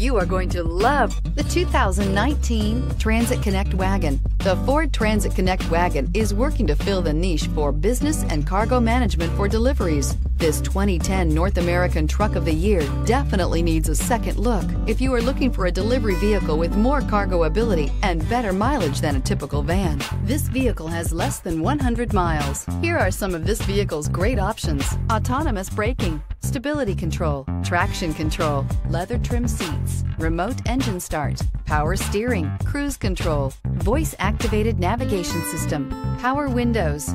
You are going to love the 2019 Transit Connect Wagon. The Ford Transit Connect Wagon is working to fill the niche for business and cargo management for deliveries. This 2010 North American Truck of the Year definitely needs a second look if you are looking for a delivery vehicle with more cargo ability and better mileage than a typical van. This vehicle has less than 100 miles. Here are some of this vehicle's great options. Autonomous braking, stability control, traction control, leather trim seats, remote engine start, power steering, cruise control, voice activated navigation system, power windows,